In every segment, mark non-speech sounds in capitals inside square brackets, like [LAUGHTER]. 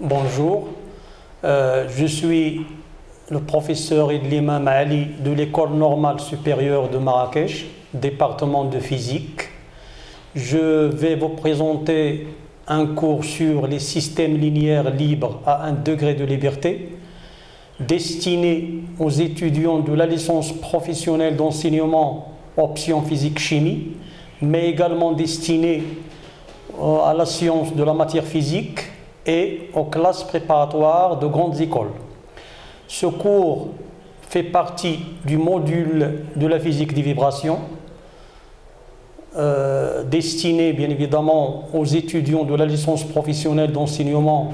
Bonjour, Euh, je suis le professeur Idlima Ali de l'école normale supérieure de Marrakech, département de physique. Je vais vous présenter un cours sur les systèmes linéaires libres à un degré de liberté, destiné aux étudiants de la licence professionnelle d'enseignement option physique-chimie, mais également destiné euh, à la science de la matière physique et aux classes préparatoires de grandes écoles. Ce cours fait partie du module de la physique des vibrations, euh, destiné bien évidemment aux étudiants de la licence professionnelle d'enseignement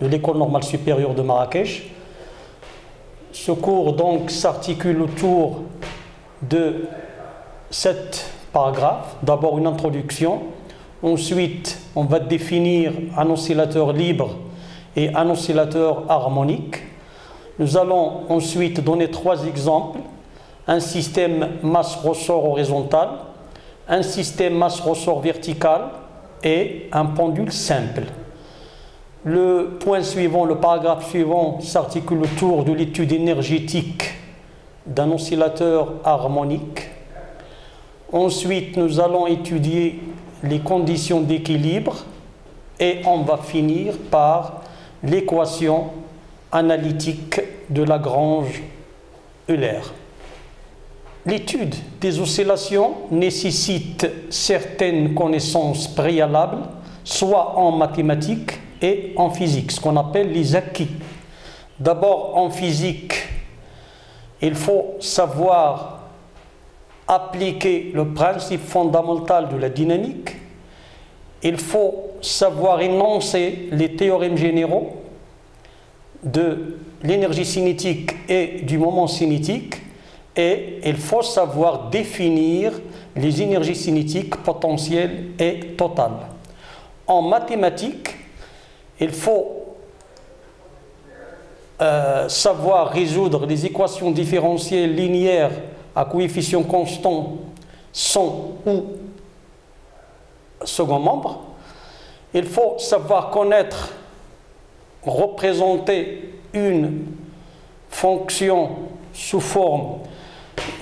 de l'École normale supérieure de Marrakech. Ce cours donc s'articule autour de sept paragraphes. D'abord une introduction, Ensuite, on va définir un oscillateur libre et un oscillateur harmonique. Nous allons ensuite donner trois exemples. Un système masse-ressort horizontal, un système masse-ressort vertical et un pendule simple. Le point suivant, le paragraphe suivant s'articule autour de l'étude énergétique d'un oscillateur harmonique. Ensuite, nous allons étudier les conditions d'équilibre et on va finir par l'équation analytique de Lagrange-Euler. L'étude des oscillations nécessite certaines connaissances préalables, soit en mathématiques et en physique, ce qu'on appelle les acquis. D'abord, en physique, il faut savoir appliquer le principe fondamental de la dynamique, il faut savoir énoncer les théorèmes généraux de l'énergie cinétique et du moment cinétique, et il faut savoir définir les énergies cinétiques potentielles et totales. En mathématiques, il faut euh, savoir résoudre les équations différentielles linéaires à coefficient constant son ou second membre, il faut savoir connaître, représenter une fonction sous forme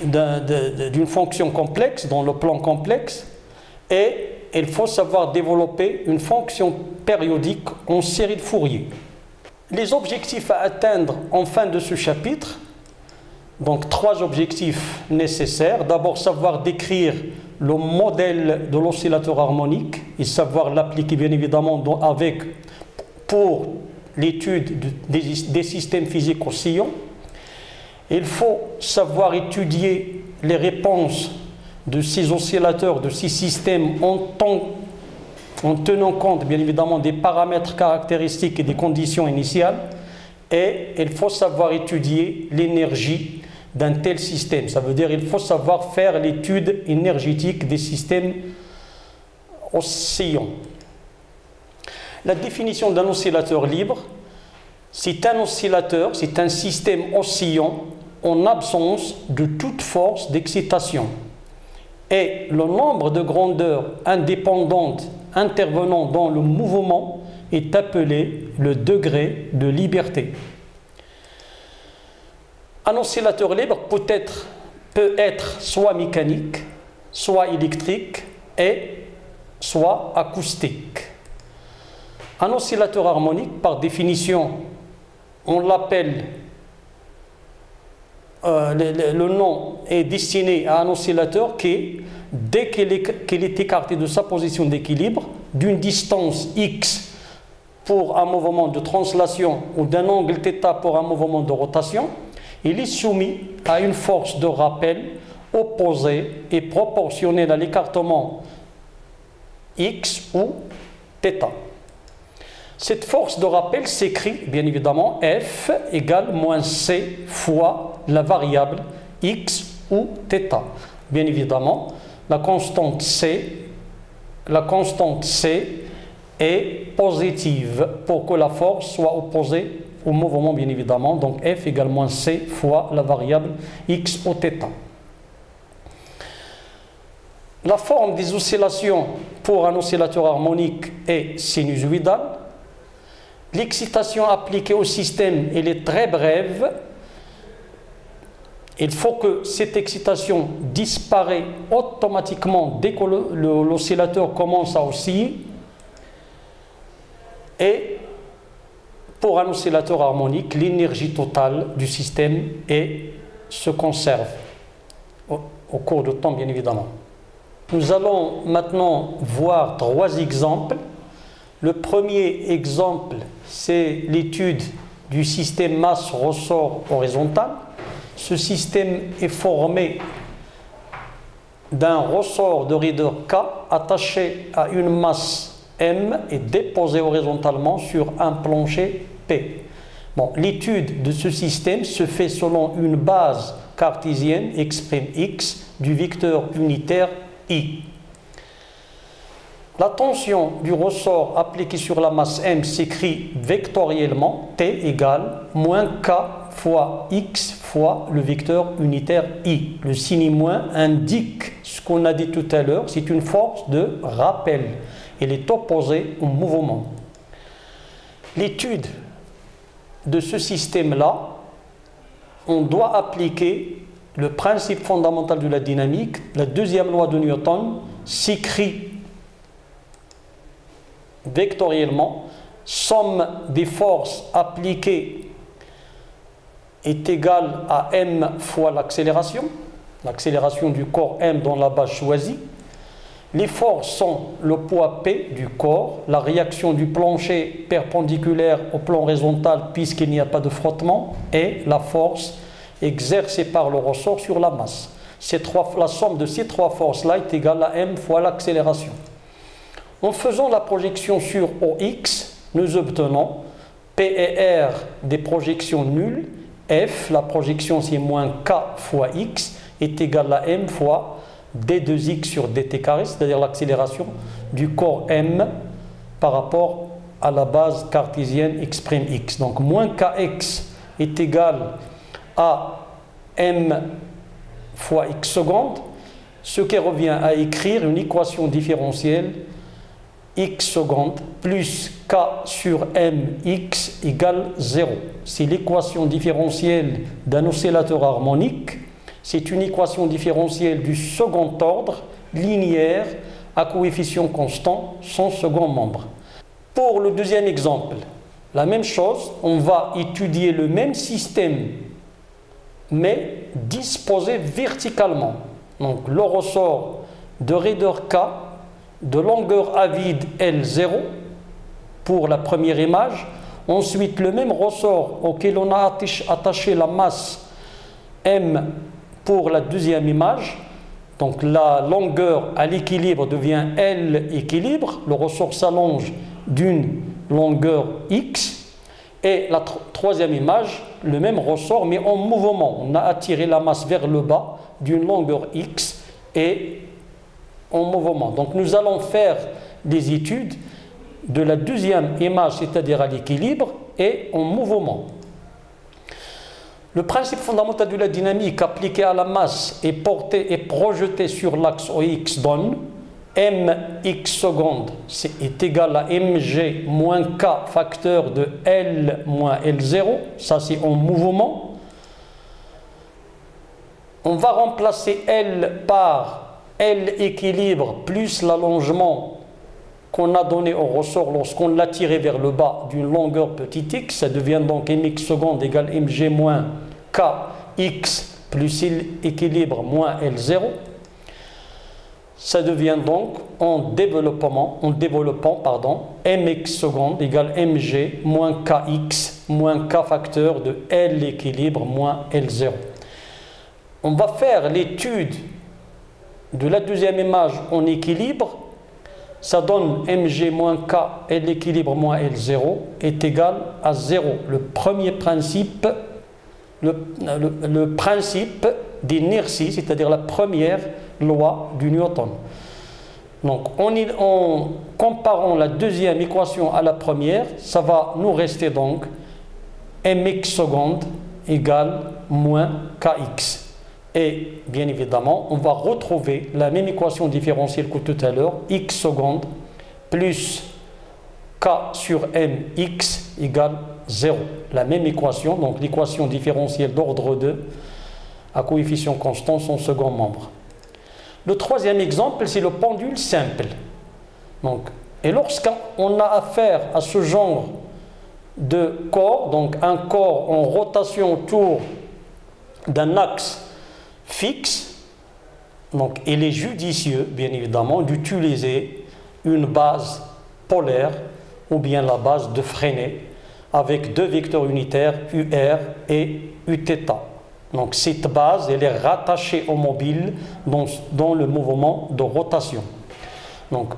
d'une fonction complexe, dans le plan complexe, et il faut savoir développer une fonction périodique en série de Fourier. Les objectifs à atteindre en fin de ce chapitre donc trois objectifs nécessaires. D'abord savoir décrire le modèle de l'oscillateur harmonique et savoir l'appliquer bien évidemment avec, pour l'étude des, systèmes physiques oscillants. Il faut savoir étudier les réponses de ces oscillateurs, de ces systèmes en, en tenant compte bien évidemment des paramètres caractéristiques et des conditions initiales. Et il faut savoir étudier l'énergie d'un tel système. Ça veut dire qu'il faut savoir faire l'étude énergétique des systèmes oscillants. La définition d'un oscillateur libre, c'est un oscillateur, c'est un système oscillant en absence de toute force d'excitation. Et le nombre de grandeurs indépendantes intervenant dans le mouvement est appelé le degré de liberté. Un oscillateur libre peut être, soit mécanique, soit électrique et soit acoustique. Un oscillateur harmonique, par définition, on l'appelle, euh, le, nom est destiné à un oscillateur qui, dès qu'il est, est écarté de sa position d'équilibre, d'une distance x pour un mouvement de translation ou d'un angle θ pour un mouvement de rotation, il est soumis à une force de rappel opposée et proportionnelle à l'écartement x ou θ. Cette force de rappel s'écrit bien évidemment F égale moins C fois la variable x ou θ. Bien évidemment, la constante C, la constante C est positive pour que la force soit opposée au mouvement bien évidemment, donc F égale moins C fois la variable X au θ. La forme des oscillations pour un oscillateur harmonique est sinusoïdale. l'excitation appliquée au système elle est très brève. Il faut que cette excitation disparaît automatiquement dès que l'oscillateur commence à osciller. Et pour un oscillateur harmonique, l'énergie totale du système se conserve au, cours du temps, bien évidemment. Nous allons maintenant voir trois exemples. Le premier exemple, c'est l'étude du système masse-ressort horizontal. Ce système est formé d'un ressort de reader K attaché à une masse M et déposé horizontalement sur un plancher P. L'étude de ce système se fait selon une base cartésienne exprime x du vecteur unitaire i. La tension du ressort appliqué sur la masse m s'écrit vectoriellement T égale moins K fois X fois le vecteur unitaire I. Le signe moins indique ce qu'on a dit tout à l'heure, c'est une force de rappel. Elle est opposée au mouvement. L'étude de ce système-là, on doit appliquer le principe fondamental de la dynamique. La deuxième loi de Newton s'écrit vectoriellement, somme des forces appliquées est égale à m fois l'accélération, l'accélération du corps m dans la base choisie. Les forces sont le poids P du corps, la réaction du plancher perpendiculaire au plan horizontal puisqu'il n'y a pas de frottement, et la force exercée par le ressort sur la masse. la somme de ces trois forces-là est égale à m fois l'accélération. En faisant la projection sur OX, nous obtenons P et R des projections nulles, F, la projection c'est moins K fois X, est égal à M fois D2X sur dt carré, c'est-à-dire l'accélération du corps M par rapport à la base cartésienne x'. Donc moins kx est égal à m fois x seconde, ce qui revient à écrire une équation différentielle x seconde plus k sur mx égale 0. C'est l'équation différentielle d'un oscillateur harmonique. C'est une équation différentielle du second ordre, linéaire, à coefficient constant, sans second membre. Pour le deuxième exemple, la même chose, on va étudier le même système, mais disposé verticalement. Donc le ressort de Reader K de longueur à vide L0 pour la première image. Ensuite, le même ressort auquel on a attaché la masse M pour la deuxième image. Donc la longueur à l'équilibre devient L équilibre. Le ressort s'allonge d'une longueur X. Et la troisième image, le même ressort mais en mouvement. On a attiré la masse vers le bas d'une longueur X et en mouvement. Donc nous allons faire des études de la deuxième image, c'est-à-dire à, l'équilibre, et en mouvement. Le principe fondamental de la dynamique appliqué à la masse est porté et projeté sur l'axe OX donne mx seconde est égal à mg moins k facteur de L moins L0, ça c'est en mouvement. On va remplacer L par L équilibre plus l'allongement qu'on a donné au ressort lorsqu'on l'a tiré vers le bas d'une longueur petite x, ça devient donc mx seconde égale mg moins kx plus équilibre moins L0. Ça devient donc en développement, en développant pardon, mx seconde égale mg moins kx moins k facteur de L équilibre moins L0. On va faire l'étude de la deuxième image en équilibre, ça donne mg moins k et l'équilibre moins L0 est égal à 0. Le premier principe, le, principe d'inertie, c'est-à-dire la première loi du Newton. Donc en, en comparant la deuxième équation à la première, ça va nous rester donc mx seconde égale moins kx. Et bien évidemment, on va retrouver la même équation différentielle que tout à l'heure, x seconde plus K sur M X égale 0. La même équation, donc l'équation différentielle d'ordre 2 à coefficient constant, son second membre. Le troisième exemple, c'est le pendule simple. Donc, et lorsqu'on a affaire à ce genre de corps, donc un corps en rotation autour d'un axe fixe, donc il est judicieux, bien évidemment, d'utiliser une base polaire ou bien la base de Freinet avec deux vecteurs unitaires UR et Uθ. Donc cette base, elle est rattachée au mobile dans, dans le mouvement de rotation. Donc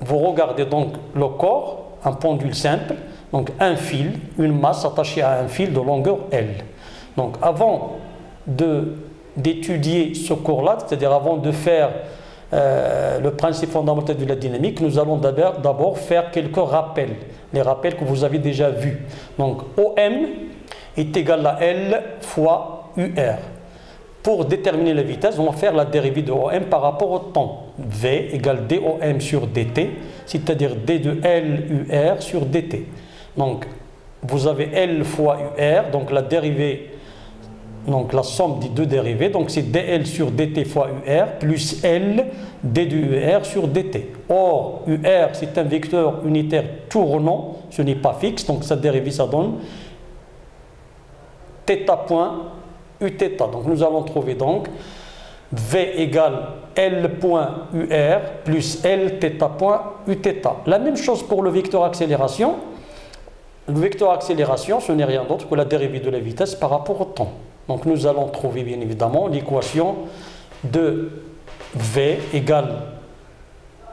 vous regardez donc le corps, un pendule simple, donc un fil, une masse attachée à un fil de longueur L. Donc avant d'étudier ce cours-là, c'est-à-dire avant de faire euh, le principe fondamental de la dynamique, nous allons d'abord faire quelques rappels, les rappels que vous avez déjà vus. Donc OM est égal à L fois UR. Pour déterminer la vitesse, on va faire la dérivée de OM par rapport au temps. V égale DOM sur dt, c'est-à-dire D de L UR sur dt. Donc, vous avez L fois UR, donc la dérivée, donc la somme des deux dérivés, donc c'est dl sur dt fois UR plus L d de UR sur dt. Or, UR, c'est un vecteur unitaire tournant, ce n'est pas fixe, donc sa dérivée, ça donne θ point Uθ. Donc nous allons trouver donc V égale L point UR plus L θ point Uθ. La même chose pour le vecteur accélération. Le vecteur accélération, ce n'est rien d'autre que la dérivée de la vitesse par rapport au temps. Donc nous allons trouver bien évidemment l'équation de V égale,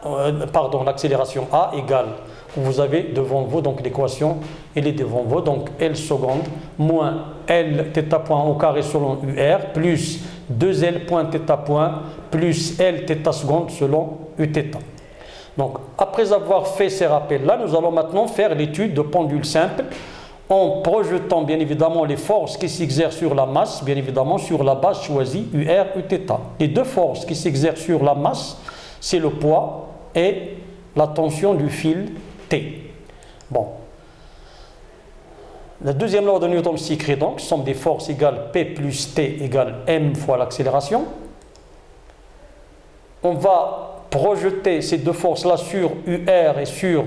euh, pardon, l'accélération A égale, vous avez devant vous donc l'équation, elle est devant vous, donc L seconde moins L θ point au carré selon UR plus 2L point θ point plus L θ seconde selon Uθ. Donc, après avoir fait ces rappels-là, nous allons maintenant faire l'étude de pendule simple en projetant bien évidemment les forces qui s'exercent sur la masse, bien évidemment sur la base choisie UR, Uθ. Les deux forces qui s'exercent sur la masse, c'est le poids et la tension du fil T. Bon. La deuxième loi de Newton s'écrit donc, somme des forces égale P plus T égale M fois l'accélération. On va projeter ces deux forces-là sur UR et sur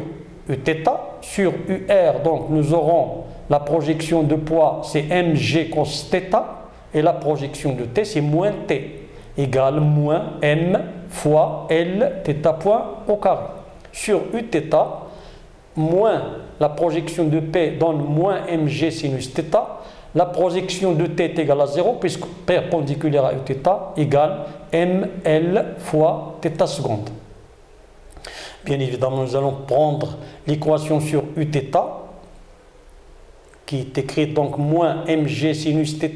Uθ. Sur UR, donc, nous aurons la projection de poids, c'est mg cos θ, et la projection de t, c'est moins t, égale moins m fois l θ point au carré. Sur Uθ, moins la projection de p donne moins mg sinus θ, la projection de t est égale à 0 puisque perpendiculaire à Uθ égale ml fois θ seconde. Bien évidemment, nous allons prendre l'équation sur Uθ qui est écrite donc moins mg sinus θ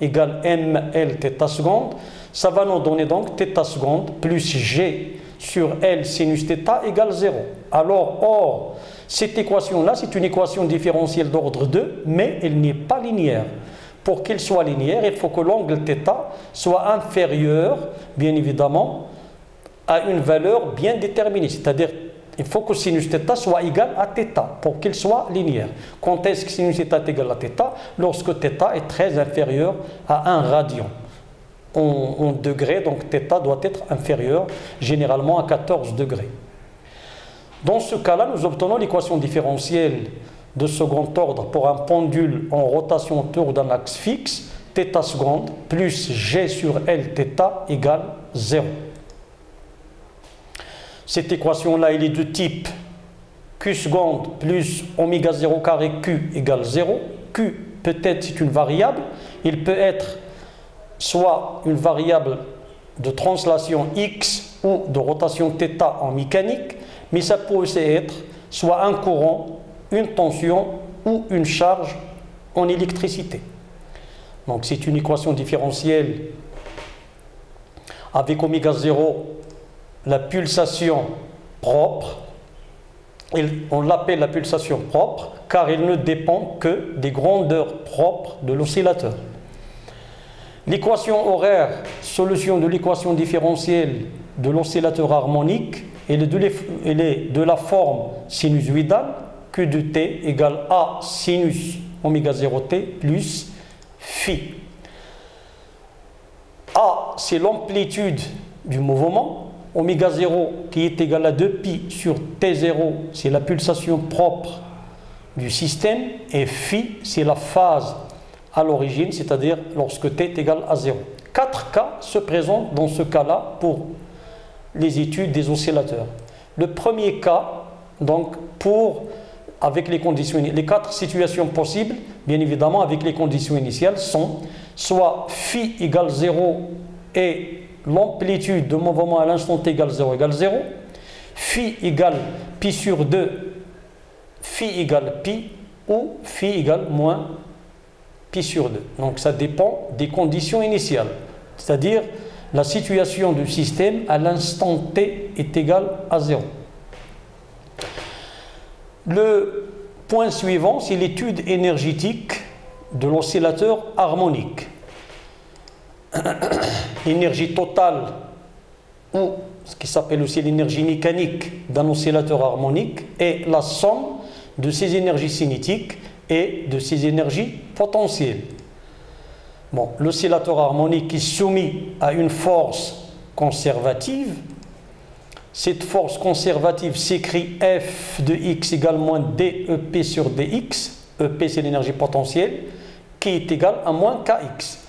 égale ml θ seconde. Ça va nous donner donc θ seconde plus g sur L sinus θ égale 0. Alors, or, cette équation-là, c'est une équation différentielle d'ordre 2, mais elle n'est pas linéaire. Pour qu'elle soit linéaire, il faut que l'angle θ soit inférieur, bien évidemment, à une valeur bien déterminée. C'est-à-dire, il faut que sinus θ soit égal à θ pour qu'il soit linéaire. Quand est-ce que sinus θ est égal à θ Lorsque θ est très inférieur à 1 radian en, degrés, donc θ doit être inférieur généralement à 14 degrés. Dans ce cas-là, nous obtenons l'équation différentielle de second ordre pour un pendule en rotation autour d'un axe fixe, θ seconde plus g sur L θ égale 0. Cette équation-là, elle est de type Q seconde plus oméga 0 carré Q égale 0. Q peut-être c'est une variable, il peut être soit une variable de translation x ou de rotation θ en mécanique, mais ça peut aussi être soit un courant, une tension ou une charge en électricité. Donc c'est une équation différentielle avec oméga 0, la pulsation propre, on l'appelle la pulsation propre car elle ne dépend que des grandeurs propres de l'oscillateur. L'équation horaire, solution de l'équation différentielle de l'oscillateur harmonique, elle est de, la forme sinusoïdale Q de t égale A sinus oméga 0t plus phi. A, c'est l'amplitude du mouvement. Oméga 0 qui est égal à 2pi sur T0, c'est la pulsation propre du système. Et phi, c'est la phase à l'origine, c'est-à-dire lorsque t est égal à 0. Quatre cas se présentent dans ce cas-là pour les études des oscillateurs. Le premier cas, donc pour avec les conditions les quatre situations possibles, bien évidemment avec les conditions initiales sont soit phi égale 0 et l'amplitude de mouvement à l'instant t égale 0 égale 0, phi égale pi sur 2, phi égale pi ou phi égale moins pi sur 2. Donc ça dépend des conditions initiales, c'est-à-dire la situation du système à l'instant t est égale à 0. Le point suivant, c'est l'étude énergétique de l'oscillateur harmonique. [COUGHS] L'énergie totale, ou ce qui s'appelle aussi l'énergie mécanique d'un oscillateur harmonique, est la somme de ses énergies cinétiques et de ses énergies potentielles. Bon, l'oscillateur harmonique est soumis à une force conservative. Cette force conservative s'écrit F de x égale moins DEP sur dx. EP c'est l'énergie potentielle, qui est égale à moins kx.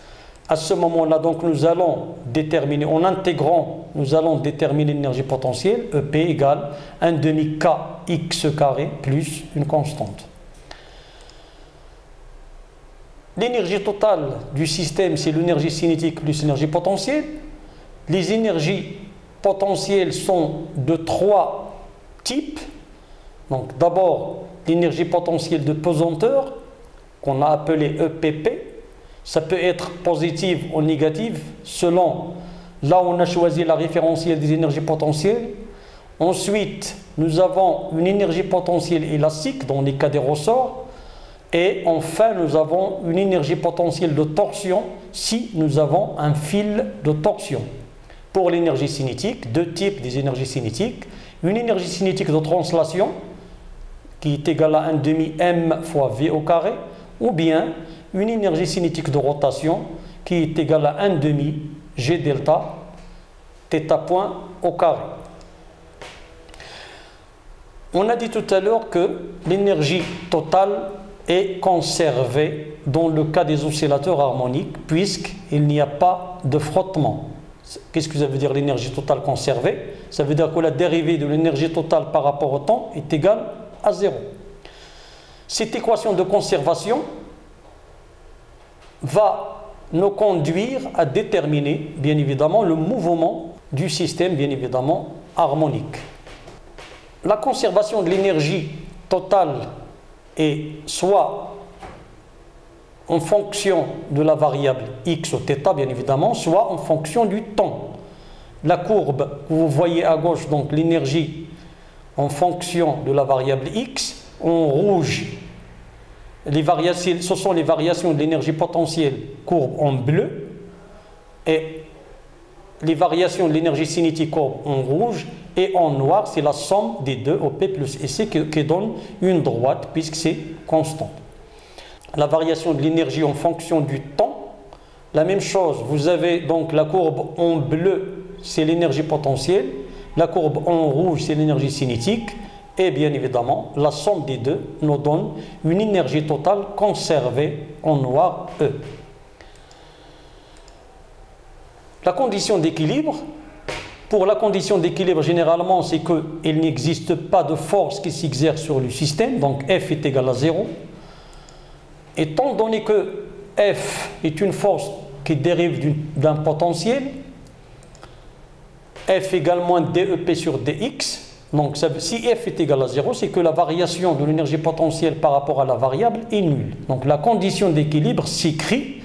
À ce moment-là, donc, nous allons déterminer, en intégrant, nous allons déterminer l'énergie potentielle, EP égale 1 demi kx carré plus une constante. L'énergie totale du système, c'est l'énergie cinétique plus l'énergie potentielle. Les énergies potentielles sont de trois types. Donc d'abord, l'énergie potentielle de pesanteur, qu'on a appelée EPP. Ça peut être positive ou négative selon là où on a choisi la référentielle des énergies potentielles. Ensuite, nous avons une énergie potentielle élastique dans les cas des ressorts. Et enfin, nous avons une énergie potentielle de torsion si nous avons un fil de torsion. Pour l'énergie cinétique, deux types des énergies cinétiques. Une énergie cinétique de translation, qui est égale à 1 demi m fois v au carré, ou bien une énergie cinétique de rotation, qui est égale à 1 demi g delta, θ point au carré. On a dit tout à l'heure que l'énergie totale est conservé dans le cas des oscillateurs harmoniques puisqu'il n'y a pas de frottement. Qu'est-ce que ça veut dire l'énergie totale conservée? Ça veut dire que la dérivée de l'énergie totale par rapport au temps est égale à zéro. Cette équation de conservation va nous conduire à déterminer, bien évidemment, le mouvement du système, bien évidemment, harmonique. La conservation de l'énergie totale et soit en fonction de la variable x ou θ bien évidemment, soit en fonction du temps. La courbe que vous voyez à gauche, donc l'énergie en fonction de la variable x, en rouge, les variations, ce sont les variations de l'énergie potentielle, courbe en bleu, et les variations de l'énergie cinétique courbe en rouge, et en noir, c'est la somme des deux OP plus EC qui, qui donne une droite puisque c'est constant. La variation de l'énergie en fonction du temps, la même chose, vous avez donc la courbe en bleu, c'est l'énergie potentielle, la courbe en rouge, c'est l'énergie cinétique, et bien évidemment, la somme des deux nous donne une énergie totale conservée en noir E. La condition d'équilibre, pour la condition d'équilibre, généralement, c'est qu'il n'existe pas de force qui s'exerce sur le système, donc F est égal à 0. Étant donné que F est une force qui dérive d'un potentiel, F égale moins DEP sur DX, donc si F est égal à 0, c'est que la variation de l'énergie potentielle par rapport à la variable est nulle. Donc la condition d'équilibre s'écrit,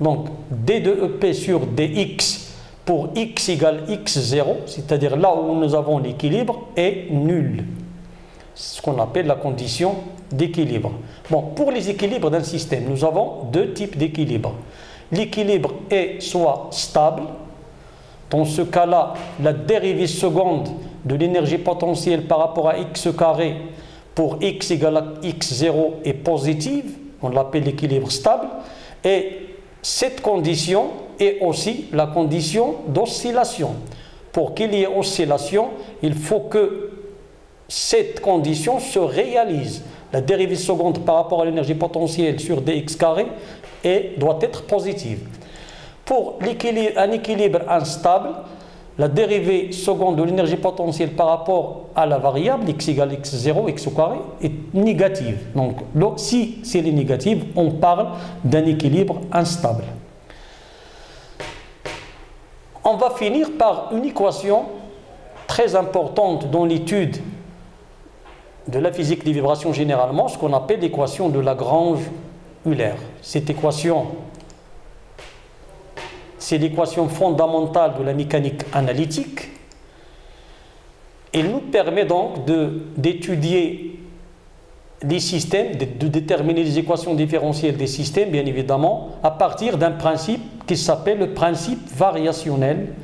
donc D de EP sur DX pour x égale x0, c'est-à-dire là où nous avons l'équilibre, est nul. C'est ce qu'on appelle la condition d'équilibre. Bon, pour les équilibres d'un système, nous avons deux types d'équilibre. L'équilibre est soit stable, dans ce cas-là, la dérivée seconde de l'énergie potentielle par rapport à x carré pour x égale à x0 est positive, on l'appelle l'équilibre stable, et cette condition est aussi la condition d'oscillation. Pour qu'il y ait oscillation, il faut que cette condition se réalise. La dérivée seconde par rapport à l'énergie potentielle sur dx carré doit être positive. Pour un équilibre instable, la dérivée seconde de l'énergie potentielle par rapport à la variable x égale x0, x au carré, est négative. Donc, si c'est négative, on parle d'un équilibre instable. On va finir par une équation très importante dans l'étude de la physique des vibrations généralement, ce qu'on appelle l'équation de Lagrange-Euler. Cette équation, c'est l'équation fondamentale de la mécanique analytique. Elle nous permet donc d'étudier les systèmes, de, déterminer les équations différentielles des systèmes, bien évidemment, à partir d'un principe qui s'appelle le principe variationnel.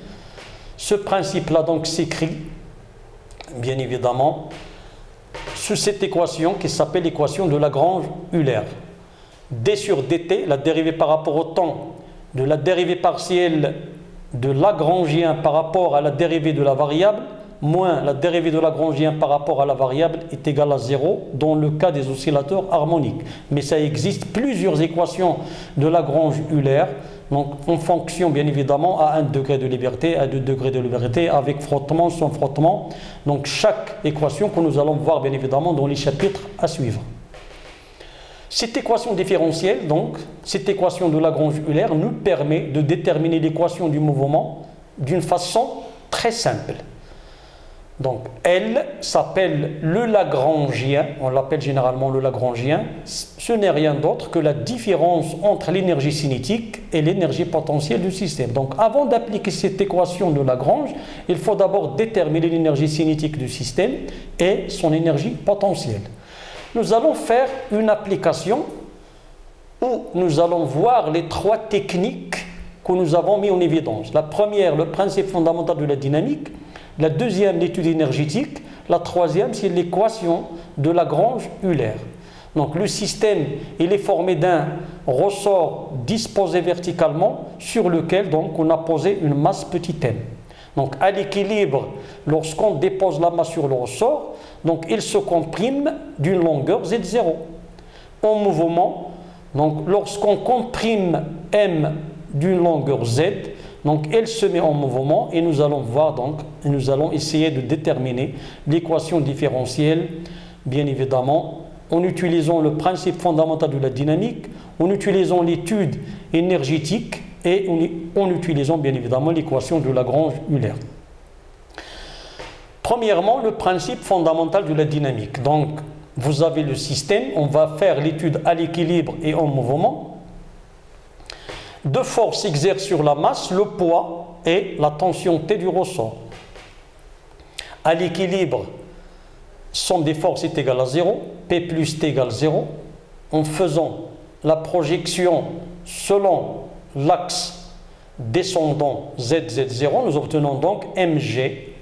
Ce principe-là donc s'écrit, bien évidemment, sous cette équation qui s'appelle l'équation de Lagrange-Euler. d sur dt, la dérivée par rapport au temps de la dérivée partielle de Lagrangien par rapport à la dérivée de la variable, moins la dérivée de Lagrangien par rapport à la variable est égale à 0 dans le cas des oscillateurs harmoniques. Mais ça existe plusieurs équations de Lagrange-Euler, donc en fonction bien évidemment à 1 degré de liberté, à 2 degrés de liberté, avec frottement, sans frottement. Donc chaque équation que nous allons voir bien évidemment dans les chapitres à suivre. Cette équation différentielle, donc, cette équation de Lagrange-Euler nous permet de déterminer l'équation du mouvement d'une façon très simple. Donc, elle s'appelle le Lagrangien, on l'appelle généralement le Lagrangien. Ce n'est rien d'autre que la différence entre l'énergie cinétique et l'énergie potentielle du système. Donc, avant d'appliquer cette équation de Lagrange, il faut d'abord déterminer l'énergie cinétique du système et son énergie potentielle. Nous allons faire une application où nous allons voir les trois techniques que nous avons mis en évidence. La première, le principe fondamental de la dynamique. La deuxième, l'étude énergétique. La troisième, c'est l'équation de Lagrange-Euler. Donc le système, il est formé d'un ressort disposé verticalement sur lequel donc, on a posé une masse petit m. Donc à l'équilibre, lorsqu'on dépose la masse sur le ressort, donc il se comprime d'une longueur Z0. En mouvement, donc lorsqu'on comprime M d'une longueur Z, donc elle se met en mouvement et nous allons voir donc, nous allons essayer de déterminer l'équation différentielle, bien évidemment, en utilisant le principe fondamental de la dynamique, en utilisant l'étude énergétique et en utilisant bien évidemment l'équation de Lagrange-Euler. Premièrement, le principe fondamental de la dynamique. Donc, vous avez le système, on va faire l'étude à l'équilibre et en mouvement. Deux forces s'exercent sur la masse, le poids et la tension T du ressort. À l'équilibre, somme des forces est égale à 0, P plus T égale 0. En faisant la projection selon l'axe descendant ZZ0, nous obtenons donc mg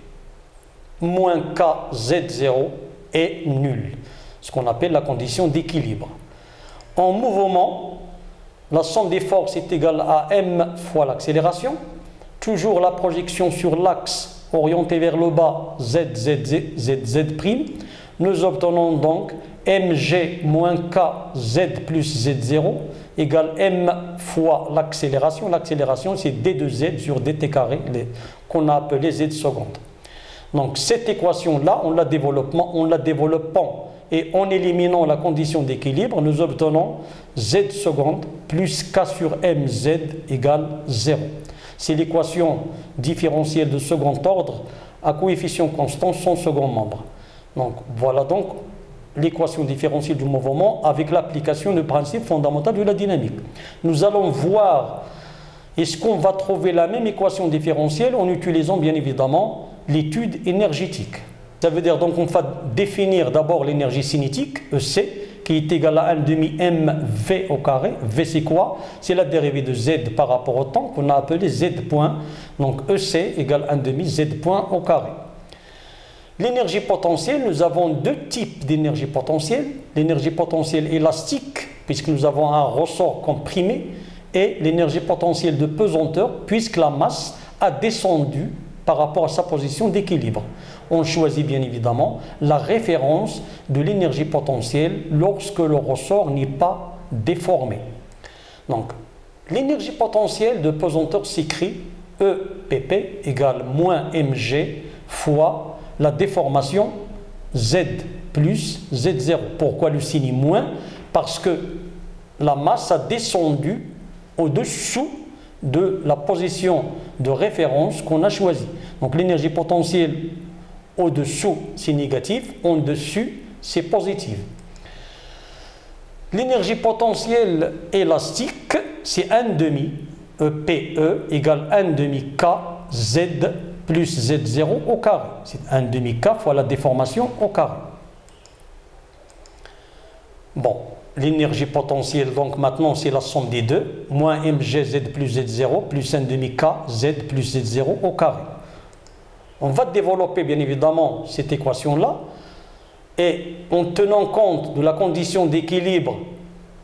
moins KZ0 est nul, ce qu'on appelle la condition d'équilibre. En mouvement, la somme des forces est égale à m fois l'accélération, toujours la projection sur l'axe orienté vers le bas z, z, z, z, z', nous obtenons donc mg moins kz plus z0 égale m fois l'accélération. L'accélération, c'est d de z sur dt carré, qu'on a appelé z seconde. Donc cette équation-là, on la en la développant et en éliminant la condition d'équilibre, nous obtenons z seconde plus k sur mz égale 0. C'est l'équation différentielle de second ordre à coefficient constant sans second membre. Donc voilà donc l'équation différentielle du mouvement avec l'application du principe fondamental de la dynamique. Nous allons voir est-ce qu'on va trouver la même équation différentielle en utilisant bien évidemment l'étude énergétique. Ça veut dire donc on va définir d'abord l'énergie cinétique, EC, qui est égale à 1,5 mv au carré. V c'est quoi? C'est la dérivée de z par rapport au temps qu'on a appelé z point. Donc EC égale 1,5 z point au carré. L'énergie potentielle, nous avons deux types d'énergie potentielle. L'énergie potentielle élastique, puisque nous avons un ressort comprimé, et l'énergie potentielle de pesanteur, puisque la masse a descendu par rapport à sa position d'équilibre. On choisit bien évidemment la référence de l'énergie potentielle lorsque le ressort n'est pas déformé. Donc, l'énergie potentielle de pesanteur s'écrit EPP égale moins mg fois la déformation Z plus Z0. Pourquoi le signe moins? Parce que la masse a descendu au-dessous de la position de référence qu'on a choisie. Donc l'énergie potentielle au-dessous, c'est négatif, en dessus, c'est positif. L'énergie potentielle élastique, c'est 1 demi EPE e égale 1 demi K Z plus Z0 au carré. C'est 1 demi K fois la déformation au carré. Bon, l'énergie potentielle, donc maintenant c'est la somme des deux, moins mgz plus z0 plus 1 demi k z plus z0 au carré. On va développer bien évidemment cette équation-là, et en tenant compte de la condition d'équilibre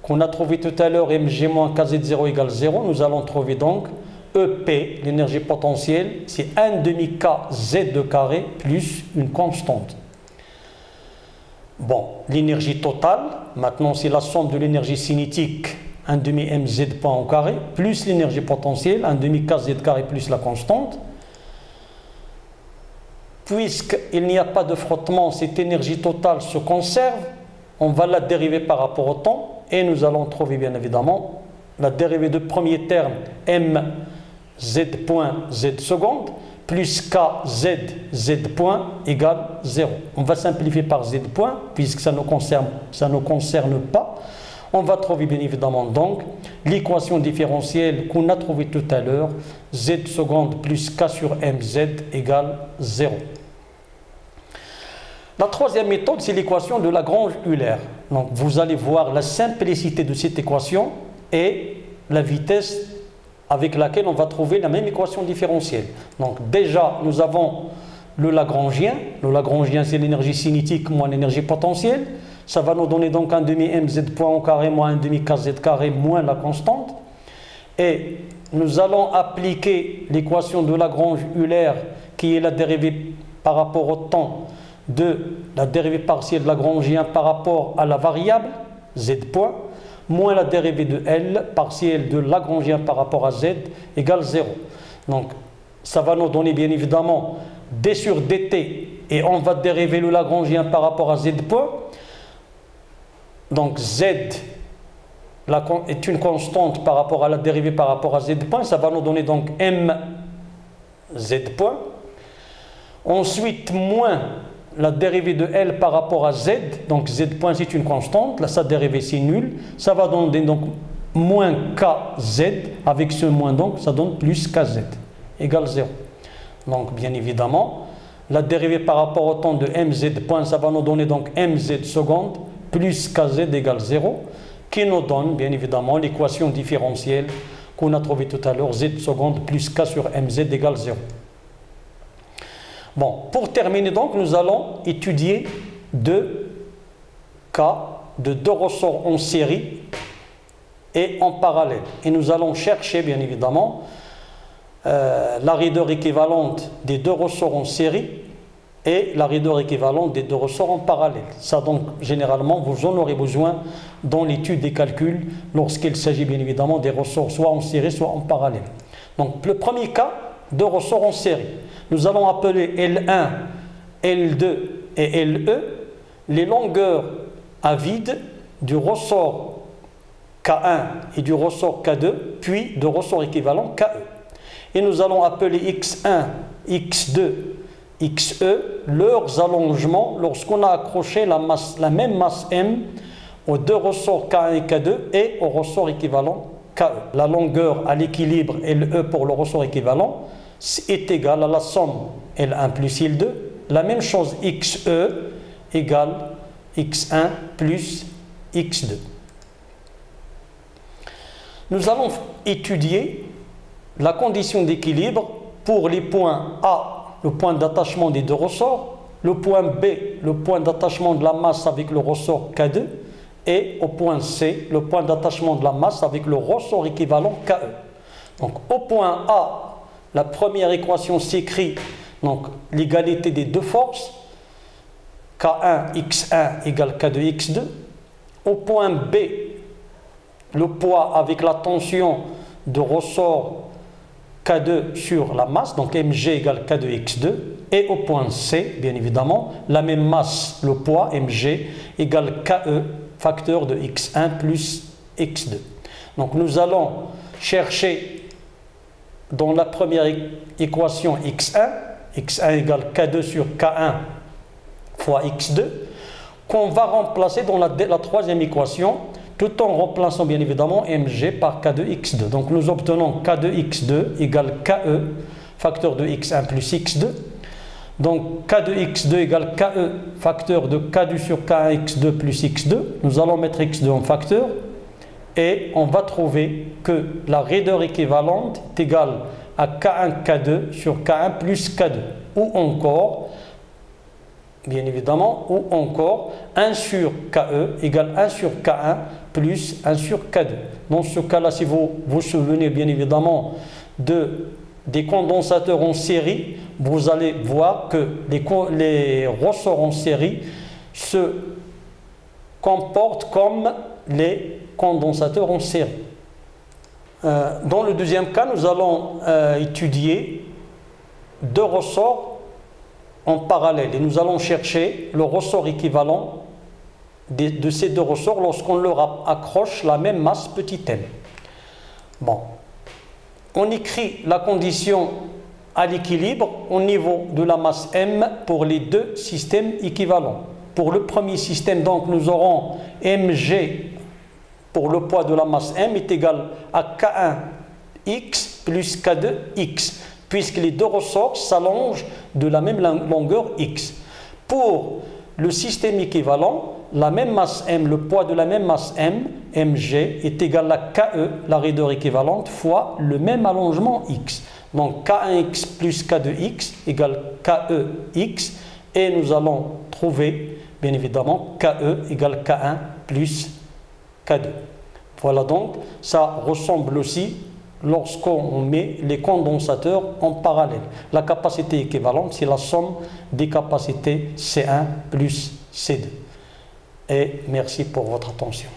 qu'on a trouvé tout à l'heure, mg moins kz0 égale 0, nous allons trouver donc EP, l'énergie potentielle, c'est 1 demi k z carré plus une constante. Bon, l'énergie totale, maintenant c'est la somme de l'énergie cinétique, 1 demi mz point au carré, plus l'énergie potentielle, 1 demi kz carré plus la constante. Puisqu'il n'y a pas de frottement, cette énergie totale se conserve, on va la dériver par rapport au temps et nous allons trouver bien évidemment la dérivée de premier terme mz point z seconde plus kz z point égale 0. On va simplifier par z point, puisque ça ne concerne, ça ne concerne pas. On va trouver bien évidemment donc l'équation différentielle qu'on a trouvée tout à l'heure, z seconde plus k sur mz égale 0. La troisième méthode, c'est l'équation de Lagrange-Euler. Donc vous allez voir la simplicité de cette équation et la vitesse avec laquelle on va trouver la même équation différentielle. Donc déjà, nous avons le Lagrangien. Le Lagrangien, c'est l'énergie cinétique moins l'énergie potentielle. Ça va nous donner donc un demi mz point au carré moins un demi kz carré moins la constante. Et nous allons appliquer l'équation de Lagrange-Euler qui est la dérivée par rapport au temps de la dérivée partielle de Lagrangien par rapport à la variable z point moins la dérivée de L partielle de Lagrangien par rapport à Z égale 0. Donc ça va nous donner bien évidemment d sur dt et on va dériver le Lagrangien par rapport à Z point. Donc Z est une constante par rapport à la dérivée par rapport à Z point. Ça va nous donner donc M Z point. Ensuite, moins la dérivée de L par rapport à Z, donc Z point c'est une constante, là sa dérivée c'est nul, ça va donner donc moins KZ, avec ce moins donc, ça donne plus KZ, égale 0. Donc bien évidemment, la dérivée par rapport au temps de mz point, ça va nous donner donc mz seconde plus kz égale 0, qui nous donne bien évidemment l'équation différentielle qu'on a trouvée tout à l'heure, z seconde plus k sur mz égale 0. Bon, pour terminer donc, nous allons étudier deux cas de deux ressorts en série et en parallèle. Et nous allons chercher, bien évidemment, euh, la raideur équivalente des deux ressorts en série et la raideur équivalente des deux ressorts en parallèle. Ça donc, généralement, vous en aurez besoin dans l'étude des calculs lorsqu'il s'agit bien évidemment des ressorts soit en série, soit en parallèle. Donc, le premier cas, deux ressorts en série nous allons appeler L1, L2 et LE les longueurs à vide du ressort K1 et du ressort K2, puis de ressort équivalent KE. Et nous allons appeler X1, X2, XE leurs allongements lorsqu'on a accroché la, la même masse M aux deux ressorts K1 et K2 et au ressort équivalent KE. La longueur à l'équilibre LE pour le ressort équivalent est égal à la somme L1 plus L2. La même chose XE égale X1 plus X2. Nous allons étudier la condition d'équilibre pour les points A, le point d'attachement des deux ressorts, le point B, le point d'attachement de la masse avec le ressort K2, et au point C, le point d'attachement de la masse avec le ressort équivalent KE. Donc au point A, la première équation s'écrit donc l'égalité des deux forces, K1 X1 égale K2 X2. Au point B, le poids avec la tension de ressort K2 sur la masse, donc mg égale K2 X2. Et au point C, bien évidemment, la même masse, le poids mg égale KE, facteur de X1 plus X2. Donc nous allons chercher dans la première équation X1, X1 égale K2 sur K1 fois X2, qu'on va remplacer dans la, troisième équation tout en remplaçant bien évidemment mg par k2x2. Donc nous obtenons k2x2 égale ke, facteur de x1 plus x2. Donc k2x2 égale ke, facteur de k2 sur k1x2 plus x2. Nous allons mettre x2 en facteur et on va trouver que la raideur équivalente est égale à k1 k2 sur k1 plus k2. Ou encore, bien évidemment, ou encore 1 sur KE égale 1 sur K1 plus 1 sur K2. Dans ce cas-là, si vous vous souvenez bien évidemment de, des condensateurs en série, vous allez voir que les ressorts en série se comportent comme les condensateurs en série. Euh, dans le deuxième cas, nous allons euh, étudier deux ressorts en parallèle et nous allons chercher le ressort équivalent de, ces deux ressorts lorsqu'on leur accroche la même masse petit m. Bon, on écrit la condition à l'équilibre au niveau de la masse m pour les deux systèmes équivalents. Pour le premier système, donc, nous aurons mg pour le poids de la masse m est égal à k1x plus k2x puisque les deux ressorts s'allongent de la même longueur x. Pour le système équivalent, la même masse m, le poids de la même masse m, mg, est égal à ke, la raideur équivalente, fois le même allongement x. Donc k1x plus k2x égale kex, et nous allons trouver, bien évidemment, ke égale k1 plus k2. Voilà donc, ça ressemble aussi lorsqu'on met les condensateurs en parallèle. La capacité équivalente, c'est la somme des capacités C1 plus C2. Et merci pour votre attention.